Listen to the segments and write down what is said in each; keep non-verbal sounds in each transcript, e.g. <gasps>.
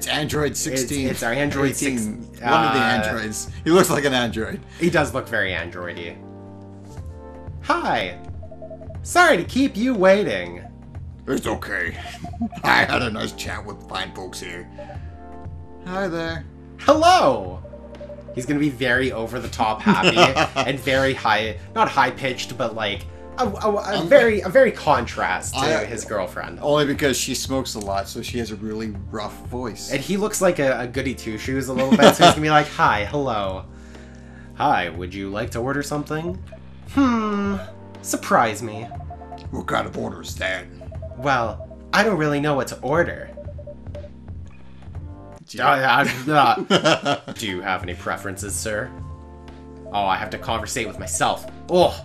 It's Android 16. it's our Android 18, 6 One of the uh, androids. He looks like an android. He does look very androidy. Hi. Sorry to keep you waiting. It's okay. <laughs> I had a nice chat with fine folks here. Hi there. Hello. He's gonna be very over the top happy <laughs> and very high, not high pitched, but like a, a, a very a very contrast to I- his girlfriend. Only because she smokes a lot, so she has a really rough voice. And he looks like a, a goody two shoes a little bit, so he's gonna be like, <laughs> "Hi, hello, hi. Would you like to order something? Hmm. Surprise me. What kind of order is that? Well, I don't really know what to order. Do you- uh, <laughs> do you have any preferences, sir? Oh, I have to conversate with myself. Oh,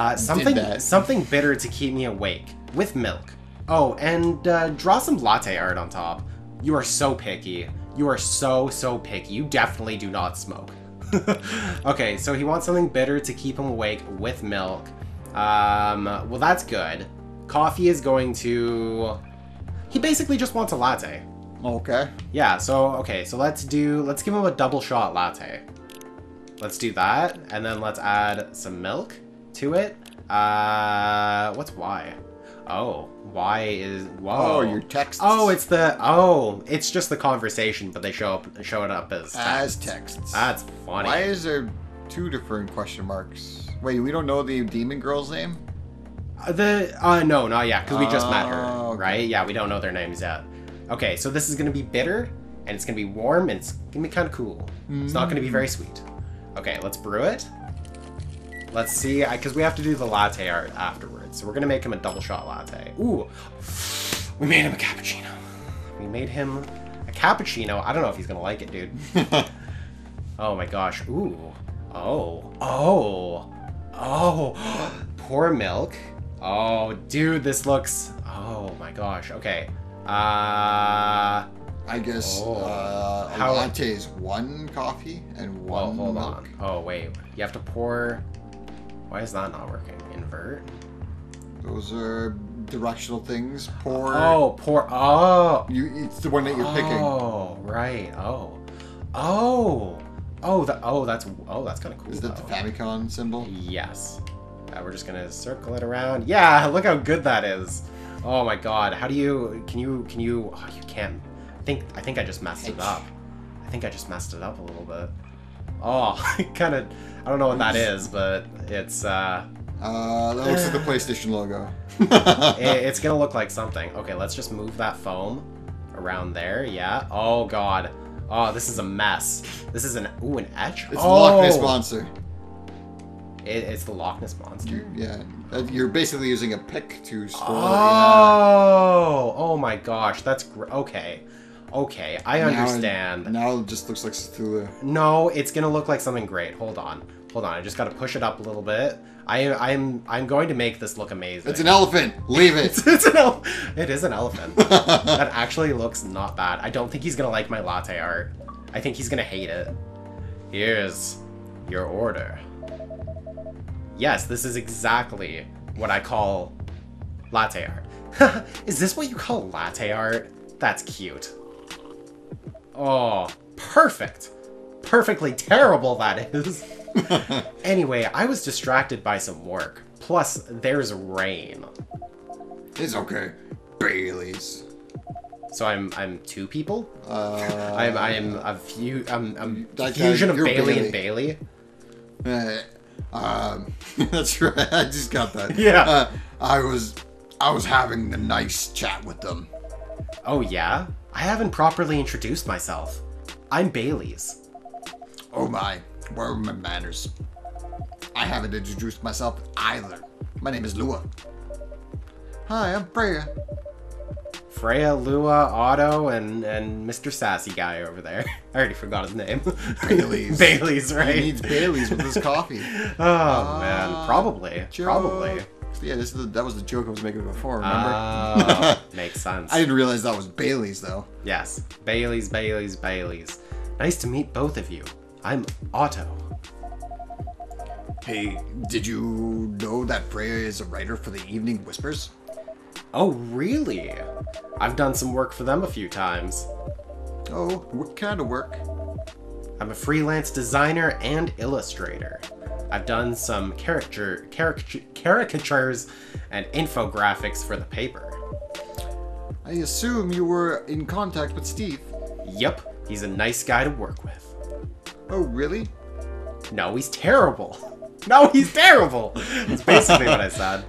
uh, something something bitter to keep me awake with milk. Oh, and uh, draw some latte art on top. You are so picky. You are so so picky. You definitely do not smoke. <laughs> okay, so he wants something bitter to keep him awake with milk. Um, well, that's good. Coffee is going to. He basically just wants a latte. okay. Yeah, so okay, so let's do let's give him a double shot latte. Let's do that, and then let's add some milk to it. Uh what's Y? Oh, Y is whoa. Oh, your texts. Oh, it's the oh, it's just the conversation, but they show up show it up as as texts. That's funny. Why is there two different question marks? Wait, we don't know the demon girl's name? Uh, The uh no, not yet, because we just met her, Oh, okay. right? Yeah, we don't know their names yet. Okay, so this is gonna be bitter, and it's gonna be warm, and it's gonna be kind of cool. It's not gonna be very sweet. Okay, let's brew it. Let's see, because we have to do the latte art afterwards. So we're gonna make him a double shot latte. Ooh, we made him a cappuccino. We made him a cappuccino. I don't know if he's gonna like it, dude. <laughs> Oh my gosh. Ooh. Oh. Oh. Oh. <gasps> Pour milk. Oh, dude, this looks. Oh my gosh. Okay. Uh. I guess Oh. uh, a How- latte is one coffee and one hold milk. on. Oh wait. You have to pour. Why is that not working? Invert. Those are directional things. Pour. Oh, pour. Oh. You, it's the one that you're picking. Oh, right. Oh. Oh. Oh, that. Oh, that's. Oh, that's kind of cool. Is that the though. Famicom symbol? Yes. Uh, we're just gonna circle it around. Yeah, look how good that is. Oh my god. How do you? Can you? Can you? Oh, you can't. I think. I think I just messed it up. I think I just messed it up a little bit. Oh, <laughs> kind of. I don't know what that is, but it's. uh Uh, that looks like the PlayStation logo. <laughs> it- It's gonna look like something. Okay, let's just move that foam around there. Yeah. Oh god. Oh, this is a mess. This is an ooh an etch. It's oh, Loch Ness Monster. It, it's the Loch Ness monster. Yeah, uh, you're basically using a pick to scroll. Oh, oh my gosh, that's gr- okay. Okay, I. Now- understand. Now it just looks like Cthulhu. No, it's gonna look like something great. Hold on, hold on. I just gotta push it up a little bit. I, I'm, I'm going to make this look amazing. It's an elephant. Leave it. <laughs> it's an ele- It is an elephant. <laughs> that actually looks not bad. I don't think he's gonna like my latte art. I think he's gonna hate it. Here's your order. Yes, this is exactly what I call latte art. <laughs> is this what you call latte art? That's cute. Oh, perfect. Perfectly terrible that is. <laughs> anyway, I was distracted by some work. Plus, there's rain. it's okay. Bailey's. So I'm I'm two people. Uh, I'm I am a few I'm, I'm a fusion of you're Bailey, and Bailey. Bailey. Uh, um, <laughs> that's right. I just got that. Yeah. Uh, I was, I was having a nice chat with them. Oh yeah, I haven't properly introduced myself. I'm Bailey's. Oh my, where are my manners? I haven't introduced myself either. My name is Lua. Hi, I'm Freya. Freya, Lua, Otto, and and Mr. Sassy guy over there. <laughs> I already forgot his name. <laughs> Bailey's. Bailey's, right? He needs Bailey's with his coffee. <laughs> oh man, Ah, probably, probably. Yeah, this is the, that was the joke I was making before. Remember? Oh, makes sense. I didn't realize that was Bailey's though. Yes, Bailey's, Bailey's, Bailey's. Nice to meet both of you. I'm Otto. Hey, did you know that Freya is a writer for the Evening Whispers? Oh, really? I've done some work for them a few times. Oh, what kind of work? I'm a freelance designer and illustrator. I've done some caricature, caricature, caricatures and infographics for the paper. I assume you were in contact with Steve. Yep, he's a nice guy to work with. Oh, really? No, he's terrible. <laughs> No, he's terrible. That's basically what I <laughs> said.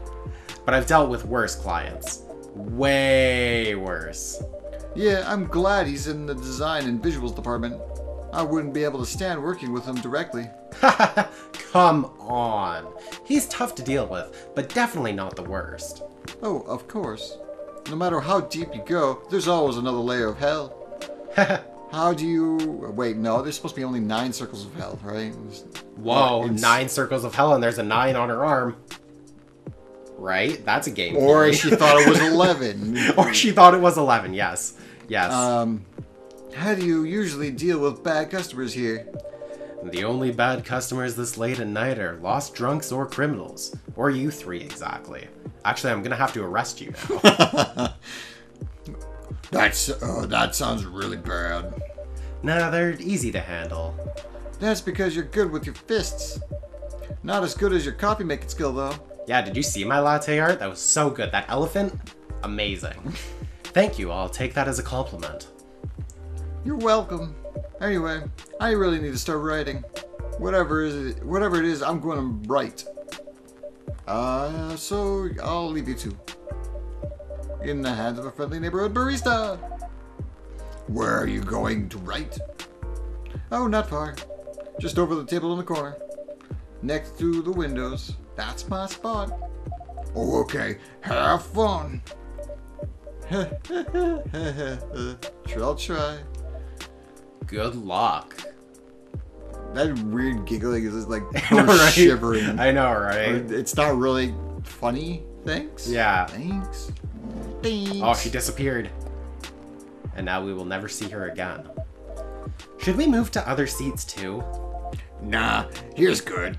But I've dealt with worse clients. Way worse. Yeah, I'm glad he's in the design and visuals department. I wouldn't be able to stand working with him directly. <laughs> Come on. He's tough to deal with, but definitely not the worst. Oh, of course. No matter how deep you go, there's always another layer of hell. <laughs> How do you. Wait, no, there's supposed to be only nine circles of hell, right? Whoa, nine circles of hell and there's a nine on her arm. Right? That's a game. Or theory. she thought it was <laughs> 11. or she thought it was 11, yes. Yes. Um, how do you usually deal with bad customers here? the only bad customers this late at night are lost drunks or criminals. Or you three, exactly. Actually, I'm gonna have to arrest you now. <laughs> That's. Oh, that sounds really bad. No, they're easy to handle. That's because you're good with your fists. Not as good as your copy making skill, though. Yeah, did you see my latte art? That was so good. That elephant? Amazing. <laughs> Thank you, I'll take that as a compliment. You're welcome. Anyway, I really need to start writing. Whatever is it, whatever it is, I'm going to write. Uh, so I'll leave you two. In the hands of a friendly neighborhood barista. Where are you going to write? Oh, not far. Just over the table in the corner. Next to the windows. That's my spot. Oh, okay. Have fun. <laughs> I'll try. Good luck. That weird giggling is just like <laughs> I know, right? shivering. I know, right? It's not really funny. Thanks. Yeah. Thanks. Thanks. Oh, she disappeared. And now we will never see her again. Should we move to other seats too? Nah, here's good.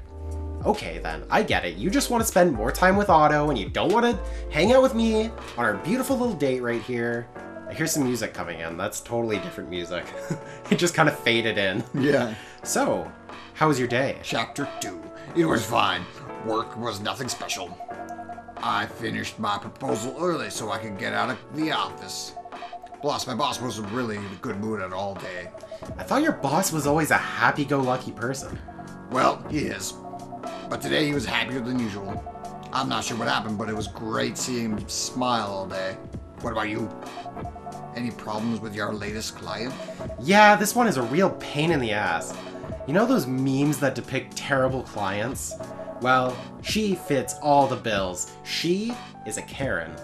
Okay then, I get it. You just want to spend more time with Otto and you don't want to hang out with me on our beautiful little date right here. I hear some music coming in. That's totally different music. <laughs> it just kind of faded in. Yeah. So, how was your day? Chapter 2. It was fine. Work was nothing special. I finished my proposal early so I could get out of the office. Plus, my boss wasn't really in a good mood at all day. I thought your boss was always a happy-go-lucky person. Well, he is. But today he was happier than usual. I'm not sure what happened, but it was great seeing him smile all day. What about you? Any problems with your latest client? Yeah, this one is a real pain in the ass. You know those memes that depict terrible clients? Well, she fits all the bills. She is a Karen. <laughs>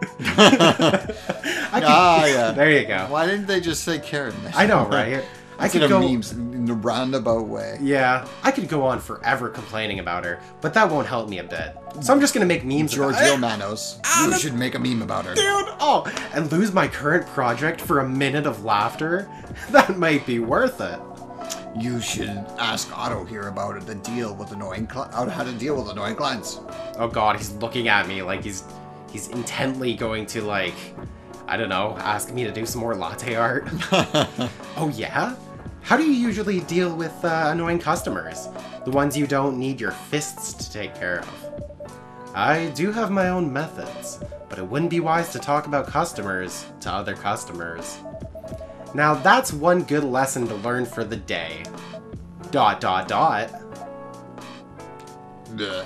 <laughs> I could- Ah, yeah. There you go. Why didn't they just say Karen? I know, right? I could go. memes in a roundabout way. Yeah, I could go on forever complaining about her, but that won't help me a bit. So I'm just gonna make memes. about- Giorgio Manos. Ah, you should make a meme about her. Dude, oh, and lose my current project for a minute of laughter? <laughs> That might be worth it. You should ask Otto here about it, the deal with annoying how uh, how to deal with annoying clients. Oh god, he's looking at me like he's he's intently going to like I don't know, ask me to do some more latte art. <laughs> <laughs> oh yeah? How do you usually deal with uh, annoying customers? The ones you don't need your fists to take care of. I do have my own methods, but it wouldn't be wise to talk about customers to other customers. Now that's one good lesson to learn for the day. Dot dot dot. Duh.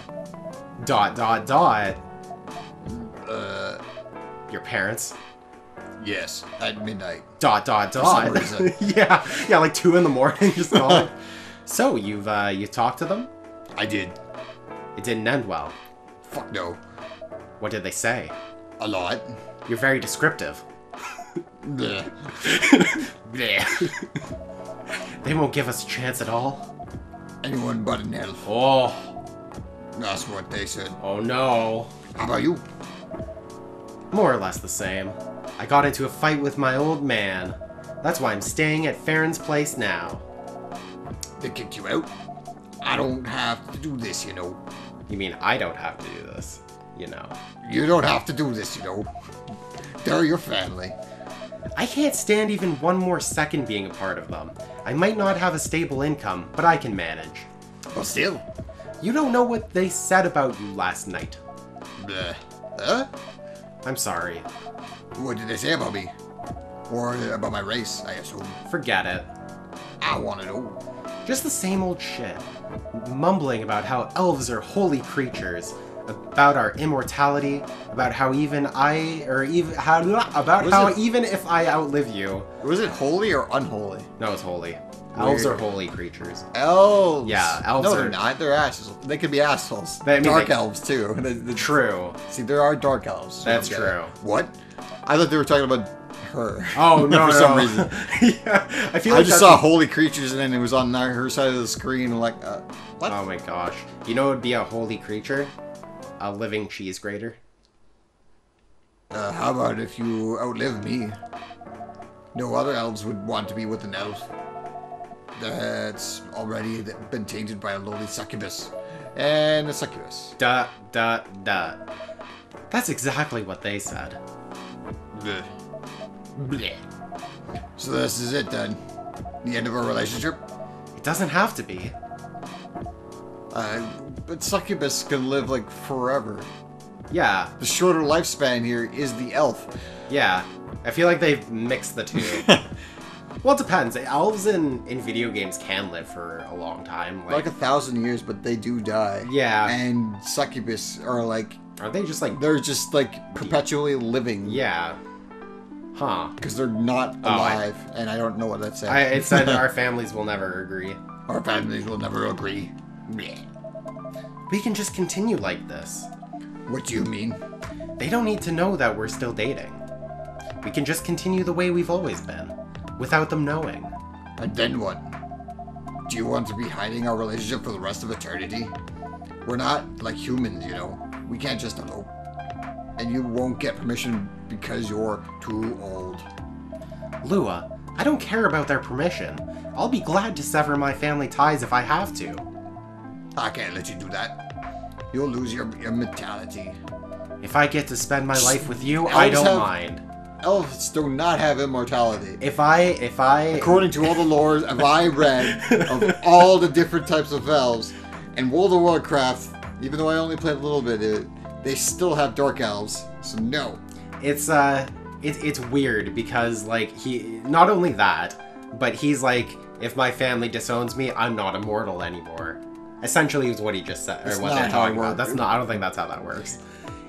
Dot dot dot. Uh, Your parents. Yes, at midnight. dot dot dot. <laughs> yeah, yeah, like two in the morning, <laughs> just <laughs> gone. so you've uh, you talked to them? I did. It didn't end well. Fuck no. What did they say? A lot. You're very descriptive. Bleh. they won't give us a chance at all. Anyone but an elf. Oh, That's what they said. oh no. How about you? More or less the same. I got into a fight with my old man. That's why I'm staying at Farron's place now. They kicked you out? I don't have to do this, you know. You mean I don't have to do this? You know. You don't have to do this, you know. They're your family. I can't stand even one more second being a part of them. I might not have a stable income, but I can manage. But still. You don't know what they said about you last night. Bleh. Huh? I'm sorry. What did they say about me? Or about my race, I assume. Forget it. I want to know. Just the same old shit. Mumbling about how elves are holy creatures, about our immortality, about how even I, or even how, about Was how it- even if I outlive you, Was it holy or unholy? no, it's holy. Elves Weird. are holy creatures. Elves. Yeah, elves no, are- they're not. They're assholes. They could be assholes. They- I mean, dark they- elves too. <laughs> The- the- True. See, there are dark elves. so That's I true. What? I thought they were talking about her. Oh <laughs> no, For no. some reason. <laughs> yeah, I feel I like just that's- saw holy creatures and then it was on her side of the screen. Like, uh, what? Oh my gosh. You know it'd be a holy creature? A living cheese grater. Uh, how about if you outlive me? No other elves would want to be with an elf that's already been tainted by a lowly succubus. And a succubus. Dot, dot, dot. That's exactly what they said. Bleh. Bleh. So this is it then? The end of our relationship? It doesn't have to be. Uh, but succubus can live like forever. Yeah, The shorter lifespan here is the elf. yeah. I feel like they've mixed the two. <laughs> well, it depends. Elves in, in video games can live for a long time. like Like, a thousand years, but they do die. Yeah. And succubus are like are they just like. they're just like perpetually living. Yeah. Huh. Because they're not Oh, I- alive, and I don't know what that says. I, it said <laughs> our families will never agree. Our families will never agree. We can just continue like this. What do you mean? They don't need to know that we're still dating. We can just continue the way we've always been, without them knowing. And then what? Do you want to be hiding our relationship for the rest of eternity? We're not like humans, you know. We can't just elope. And you won't get permission because you're too old. Lua, I don't care about their permission. I'll be glad to sever my family ties if I have to. I can't let you do that. You'll lose your your mentality. If I get to spend my life with you, I don't have- mind. Elves do not have immortality. If I, if I, According to all the lores have I read of all the different types of elves, in World of Warcraft, even though I only played a little bit of it, they still have dark elves. So no. it's uh, it, it's weird because like he, not only that, but he's like, if my family disowns me, I'm not immortal anymore. Essentially, is what he just said, or That's what not they're talking about. That's not. I don't think that's how that works.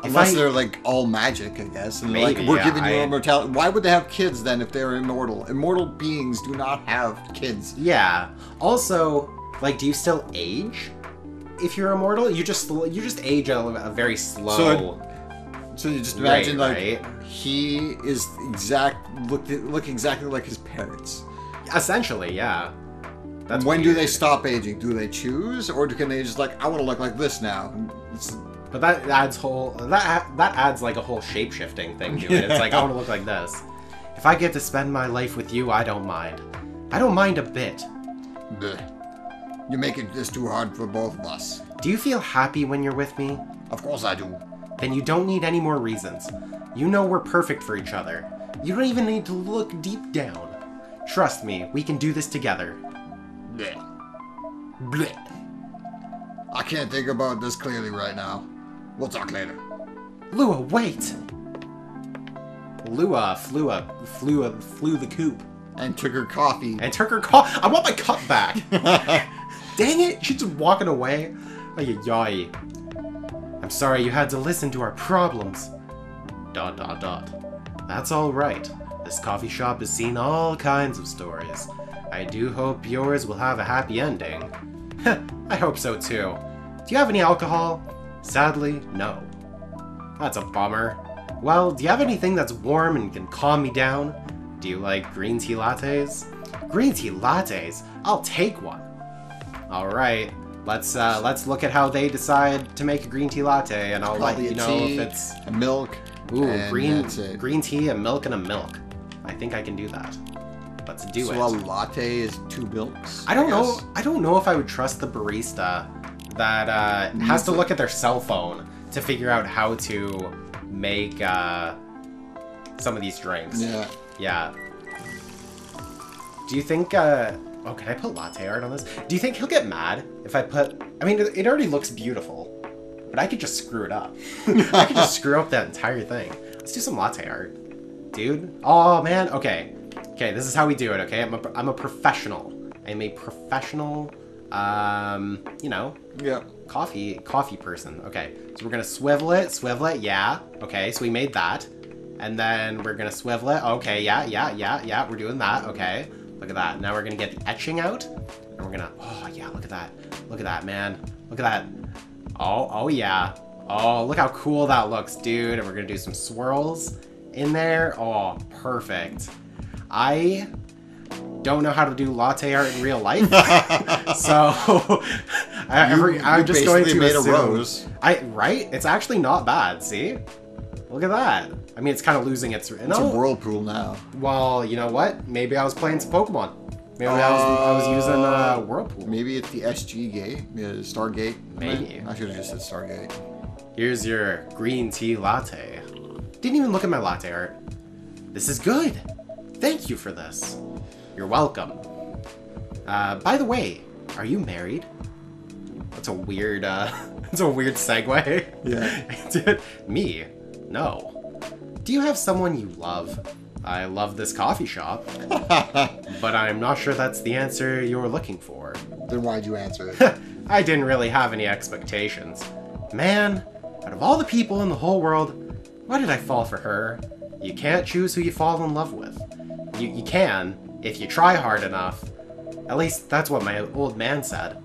Unless I- they're like all magic, I guess. And they're like, we're yeah, giving you I- immortality. Why would they have kids then if they're immortal? Immortal beings do not have kids. Yeah. Also, like, do you still age if you're immortal? You just you just age a, a very slow. So you just Right, imagine like right. he is exact look look exactly like his parents. Essentially, yeah. That's when do they stop aging? Do they choose, or can they just like I want to look like this now? It's, But that adds whole that that adds like a whole shape shifting thing to it. It's like I want to look like this. If I get to spend my life with you, I don't mind. I don't mind a bit. bleh. You're making this too hard for both of us. Do you feel happy when you're with me? Of course I do. Then you don't need any more reasons. You know we're perfect for each other. You don't even need to look deep down. Trust me, we can do this together. Bleh. Bleh. I can't think about this clearly right now. We'll talk later. Lua, wait! Lua flew up, flew up, flew the coop And took her coffee. and took her coffee. I want my cup back. <laughs> Dang it! She's just walking away. Ay ay ay. I'm sorry you had to listen to our problems. Dot dot dot. That's all right. This coffee shop has seen all kinds of stories. I do hope yours will have a happy ending. <laughs> I hope so too. Do you have any alcohol? Sadly, no. That's a bummer. Well, do you have anything that's warm and can calm me down? Do you like green tea lattes? Green tea lattes? I'll take one. All right. Let's uh, let's look at how they decide to make a green tea latte, and I'll Probably let you know tea, if it's a milk. ooh and green green tea, a milk, and a milk. I think I can do that. Let's do so it. So a latte is two milks. I don't know. I don't know if I would trust the barista that uh, has to to- look at their cell phone to figure out how to make uh, some of these drinks. Yeah. Yeah. Do you think, uh, oh, can I put latte art on this? Do you think he'll get mad if I put, I mean, it already looks beautiful, but I could just screw it up. I could just <laughs> screw up that entire thing. Let's do some latte art. Dude. Oh, man. Okay. Okay, this is how we do it, okay? I'm a, I'm a professional. I'm a professional, um, you know, Yeah. coffee coffee person. Okay, so we're gonna swivel it, swivel it, yeah. Okay, so we made that, and then we're gonna swivel it. Okay, yeah, yeah, yeah, yeah. We're doing that. Okay, look at that. Now we're gonna get the etching out, and we're gonna. Oh yeah, look at that. Look at that, man. Look at that. Oh, oh yeah. Oh, look how cool that looks, dude. And we're gonna do some swirls in there. Oh, perfect. I don't know how to do latte art in real life, <laughs> so <laughs> I, every, You- I'm you just going to made a rose. I right? It's actually not bad. See, look at that. I mean, it's kind of losing its. It's No, a whirlpool now. well, you know what? Maybe I was playing some Pokemon. Maybe I was I was using uh, Whirlpool. Maybe it's the SG gate, yeah, Stargate. Maybe. I should have just said Stargate. Here's your green tea latte. Didn't even look at my latte art. This is good. Thank you for this. You're welcome. Uh, by the way, are you married? That's a weird, uh, <laughs> that's a weird segue. Yeah. Dude, <laughs> Me? No. Do you have someone you love? I love this coffee shop, <laughs> but I'm not sure that's the answer you're looking for. Then why'd you answer it? I didn't really have any expectations. Man, out of all the people in the whole world, why did I fall for her? You can't choose who you fall in love with. You, you can, if you try hard enough. At least that's what my old man said.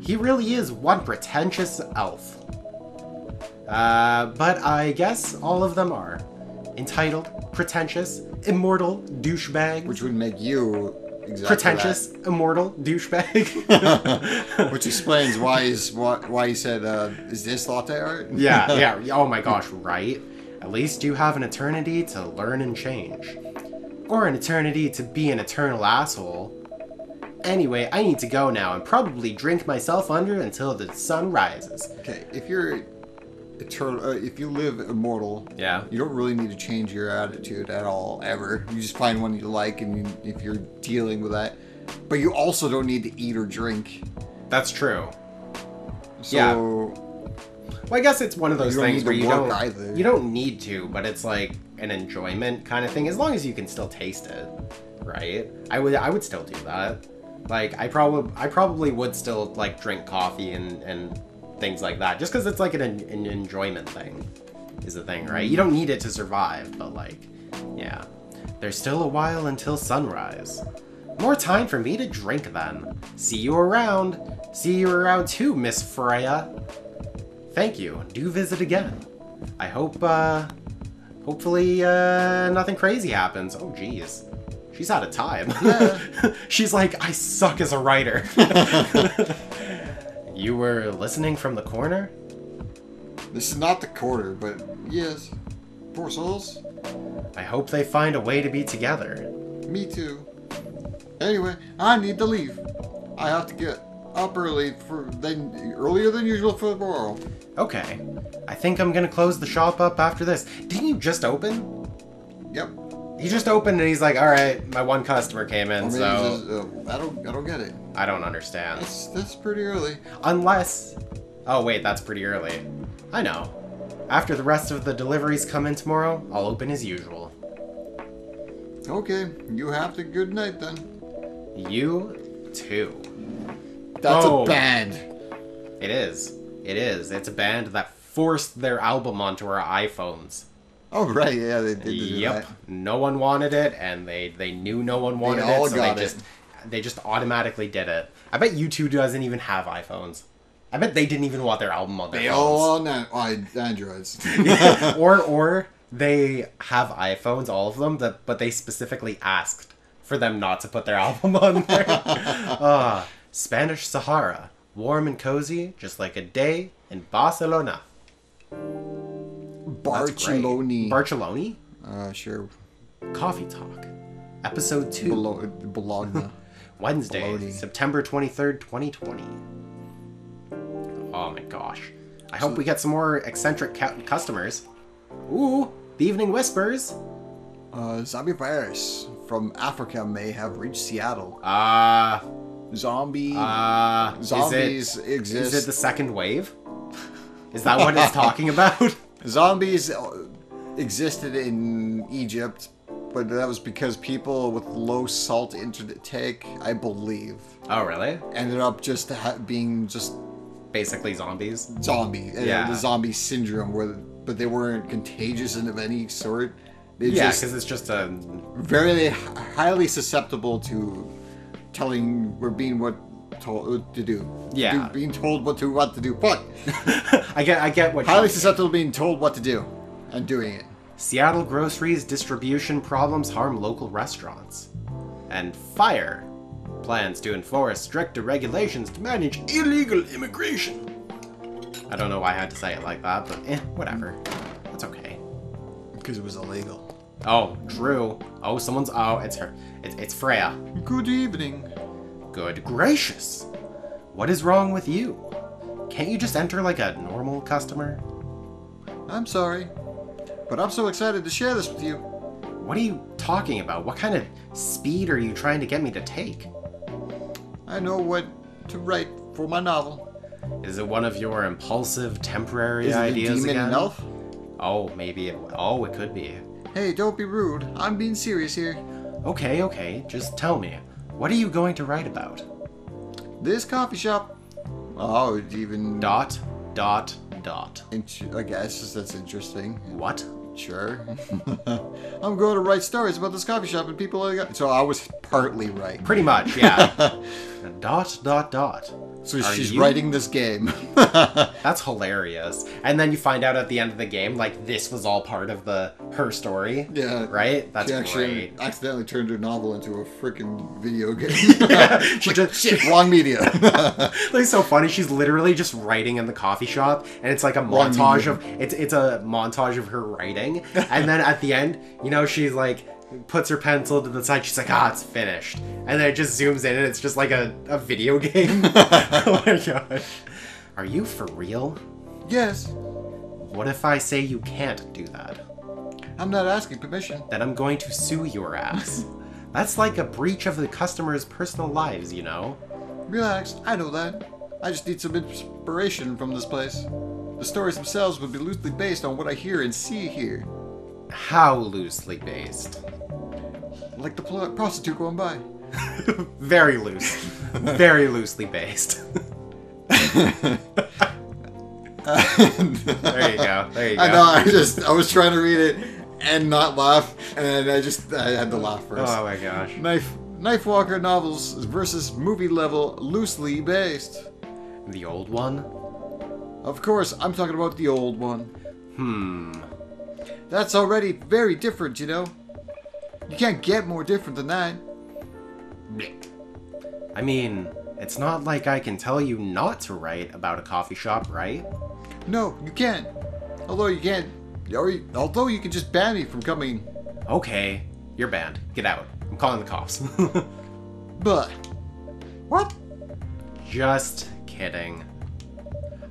He really is one pretentious elf. Uh, but I guess all of them are. Entitled, pretentious, immortal, douchebag. Which would make you exactly pretentious, immortal, douchebag. <laughs> Which explains <laughs> why he's why, why he said, uh, "Is this latte art?" yeah, <laughs> yeah. Oh my gosh, right? At least you have an eternity to learn and change. Or an eternity to be an eternal asshole. Anyway, I need to go now and probably drink myself under until the sun rises. Okay, if you're eternal, uh, if you live immortal, Yeah. you don't really need to change your attitude at all ever. You just find one you like, and you, if you're dealing with that, but you also don't need to eat or drink. That's true. So Yeah. Well, I guess it's one of those things where you don't either. you don't need to, but it's like an enjoyment kind of thing. As long as you can still taste it, right? I would I would still do that. Like I probably I probably would still like drink coffee and and things like that, just because it's like an, an enjoyment thing. Is the thing, right? You don't need it to survive, but like, yeah. There's still a while until sunrise. More time for me to drink then. See you around. See you around too, Miss Freya. Thank you. Do visit again. I hope, uh, hopefully, uh, nothing crazy happens. Oh, jeez. She's out of time. Yeah. <laughs> She's like, I suck as a writer. <laughs> you were listening from the corner? this is not the corner, but yes, poor souls. I hope they find a way to be together. Me too. Anyway, I need to leave. I have to get up early for then earlier than usual for tomorrow. Okay. I think I'm gonna close the shop up after this. Didn't you just open? Yep. He just opened and he's like, alright, my one customer came in, Or maybe so just, uh, I don't I don't get it. I don't understand. That's that's pretty early. Unless. Oh, wait, that's pretty early. I know. After the rest of the deliveries come in tomorrow, I'll open as usual. Okay, you have to good night then. You too. That's Oh. a band. It is. It is. It's a band that forced their album onto our iPhones. Oh right, yeah, they did Yep. that. No one wanted it, and they they knew no one wanted all it, so got they it. just they just automatically did it. I bet U2 doesn't even have iPhones. I bet they didn't even want their album on their They phones. all on an- on androids. <laughs> <laughs> or or they have iPhones, all of them, that but they specifically asked for them not to put their <laughs> album on there. Ah, Spanish Sahara, warm and cozy, just like a day in Barcelona. Barcelona. Barcelona. uh, sure. Coffee Talk, episode two, Bolo- Bologna. <laughs> Wednesday, Bologna. September twenty third, twenty twenty. Oh my gosh! I hope we get some more eccentric cu- customers. Ooh, the Evening Whispers. Uh, zombie virus from Africa may have reached Seattle. Uh, Zombie uh, zombies Is it, exist. is it the second wave? Is that what it's talking about? <laughs> Zombies uh, existed in Egypt, but that was because people with low salt intake, I believe, Oh, really? ended up just ha- being just Basically zombies. zombie. uh, Yeah. The zombie syndrome, where but they weren't contagious in of any sort. They Yeah, because it's just a. very highly susceptible to telling or being what told to do. Yeah. Do- being told what to what to do. But <laughs> I get, I get what. highly you- susceptible to being told what to do and doing it. Seattle groceries distribution problems harm local restaurants. And fire plans to enforce stricter regulations to manage illegal immigration. I don't know why I had to say it like that, but eh, whatever. That's okay. Because it was illegal. Oh, Drew. Oh, someone's. Oh, it's her. It's, it's Freya. Good evening. Good gracious. What is wrong with you? Can't you just enter like a normal customer? I'm sorry, but I'm so excited to share this with you. What are you talking about? What kind of speed are you trying to get me to take? I know what to write for my novel. Is it one of your impulsive temporary Is it a ideas demon again? elf? Oh, maybe it. Oh, it could be. Hey, don't be rude. I'm being serious here. Okay, okay. Just tell me. What are you going to write about? This coffee shop. Oh, even. Dot, dot, dot. int- I guess that's interesting. What? Sure. <laughs> I'm going to write stories about this coffee shop and people I got. So I was partly right. Pretty much, yeah. <laughs> dot, dot, dot. So Are she's you- writing this game. <laughs> That's hilarious. And then you find out at the end of the game, like this was all part of the her story. yeah. Right? That's She actually great. accidentally turned her novel into a freaking video game. <laughs> <laughs> She just Shit, wrong media. like so funny. She's literally just writing in the coffee shop, and it's like a Wrong montage medium. of it's it's a montage of her writing, and then at the end, you know, she's like puts her pencil to the side. She's like, ah, it's finished, and then it just zooms in, and it's just like a, a video <laughs> game. <laughs> oh my gosh, are you for real? yes, What if I say you can't do that? I'm not asking permission. Then I'm going to sue your ass. That's like a breach of the customer's personal lives, you know. Relax, I know that. I just need some inspiration from this place. The stories themselves would be loosely based on what I hear and see here. How loosely based? Like the pl- prostitute going by. <laughs> Very loose. Very loosely based. <laughs> there you go. There you go. I know, I just, I was trying to read it and not laugh, and I just, I had to laugh first. Oh my gosh. Knife, Knife Walker novels versus movie level loosely based. The old one? Of course, I'm talking about the old one. Hmm. That's already very different, you know? You can't get more different than that. I mean, it's not like I can tell you not to write about a coffee shop, right? No, you can't. Although you can't, or you, although you can just ban me from coming. Okay, you're banned. Get out. I'm calling the cops. <laughs> But what? Just kidding.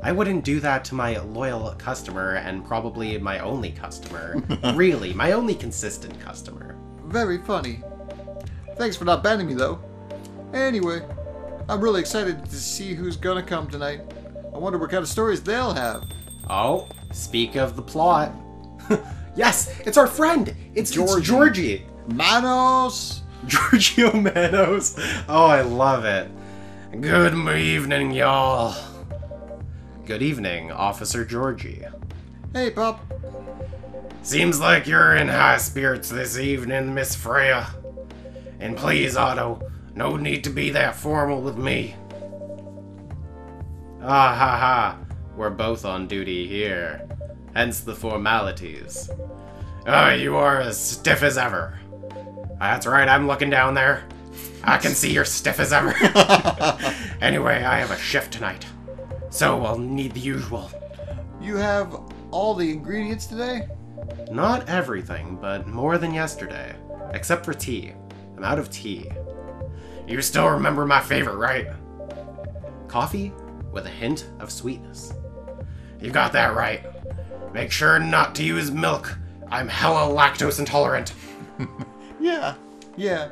I wouldn't do that to my loyal customer and probably my only customer. <laughs> really, my only consistent customer. Very funny. Thanks for not banning me, though. Anyway, I'm really excited to see who's gonna come tonight. I wonder what kind of stories they'll have. Oh, speak of the plot. <laughs> yes, it's our friend. It's Georgie. It's Georgie. Manos! <laughs> Giorgio Manos. Oh, I love it. Good evening, y'all. Good evening, Officer Georgie. Hey, Pop. Seems like you're in high spirits this evening, Miss Freya. And please, Otto, no need to be that formal with me. Ah ha ha, we're both on duty here. Hence the formalities. Ah, you are as stiff as ever. That's right, I'm looking down there. I can see you're stiff as ever. <laughs> anyway, I have a shift tonight. So I'll need the usual. You have all the ingredients today? Not everything, but more than yesterday. Except for tea. I'm out of tea. You still remember my favorite, right? Coffee with a hint of sweetness. You got that right. Make sure not to use milk. I'm hella lactose intolerant. <laughs> Yeah, yeah.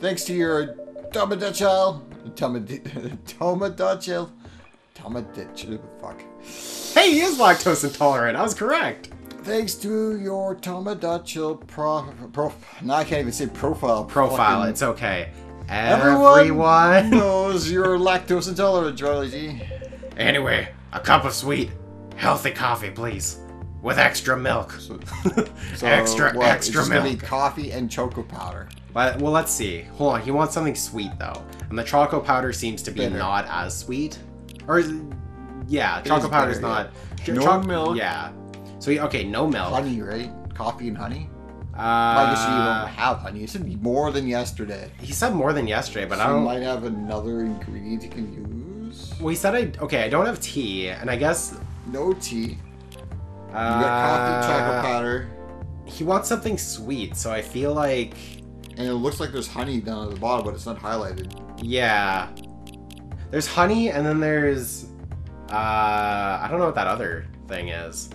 Thanks to your Tomodachill. Tomodachill. <laughs> Tomodachill. Fuck. hey, he is lactose intolerant. I was correct. Thanks to your Tomodachill pro, pro. Now I can't even say profile. Profile. Fucking- It's okay. Everyone, Everyone. knows you're lactose intolerant, Charlie G. Anyway, a cup of sweet, healthy coffee, please, with extra milk. So, <laughs> extra, what, extra it's gonna be milk. coffee and choco powder. But, well, let's see. Hold on. He wants something sweet though, and the choco powder seems to be Bitter. not as sweet. Or, is yeah, choco powder is not. ch- No milk. Yeah. So he- okay, no milk. Honey, right? Coffee and honey. Uh, I guess you don't have honey. You said more than yesterday. he said more than yesterday, but so I don't. might have another ingredient you can use. Well, he said I. Okay, I don't have tea, and I guess. No tea. You Uh, got coffee, chocolate powder, He wants something sweet, so I feel like. and it looks like there's honey down at the bottom, but it's not highlighted. Yeah. There's honey, and then there's. Uh, I don't know what that other thing is.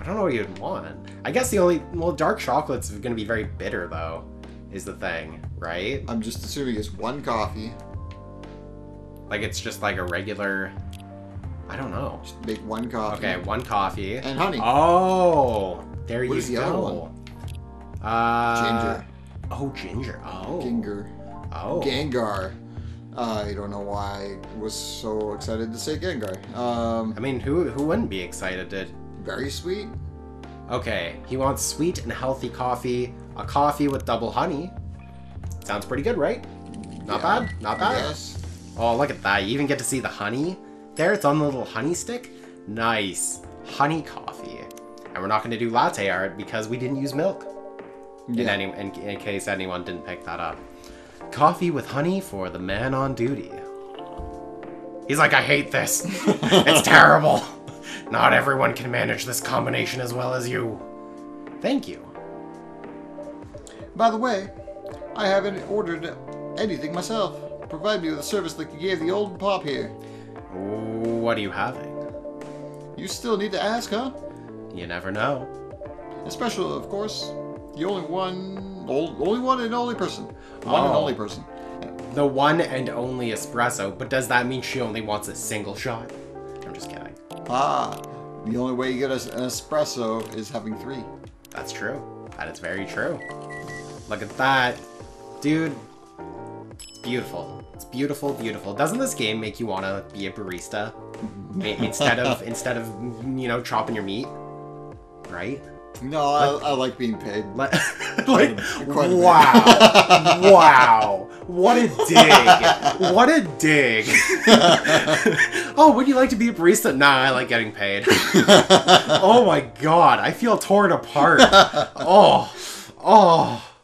I don't know what you'd want. I guess the only. Well, dark chocolate's gonna be very bitter, though, is the thing, right? I'm just assuming it's one coffee. Like, it's just like a regular. I don't know. Just make one coffee. Okay, one coffee. And honey. Oh, there What you is the go. other Uh, Ginger. Oh, ginger. Oh. Ginger. Oh. Gengar. Uh, I don't know why I was so excited to say Gengar. Um, I mean, who who wouldn't be excited to? Very sweet. Okay, he wants sweet and healthy coffee. A coffee with double honey. Sounds pretty good, right? Not Yeah, bad. Not bad. guess. Oh, look at that! You even get to see the honey. There, it's on the little honey stick. Nice honey coffee. And we're not going to do latte art because we didn't use milk. In any in, in case anyone didn't pick that up. Coffee with honey for the man on duty. He's like, I hate this. <laughs> it's terrible. Not everyone can manage this combination as well as you. Thank you. By the way, I haven't ordered anything myself. Provide me with a service like you gave the old pop here. What are you having? You still need to ask, huh? You never know. A special, of course. The only one, ol- only one and only person. One and Oh. only person. The one and only espresso, but does that mean she only wants a single shot? Kidding. Ah, the only way you get an espresso is having three. That's true. That is very true. Look at that. Dude, it's beautiful. It's beautiful, beautiful. Doesn't this game make you want to be a barista? <laughs> Instead of instead of you know chopping your meat, right? No, I, I like being paid. <laughs> Like, <laughs> like <laughs> wow, wow, what a dig, what a dig. oh, would you like to be a barista? Nah, I like getting paid. oh my god, I feel torn apart. Oh, oh,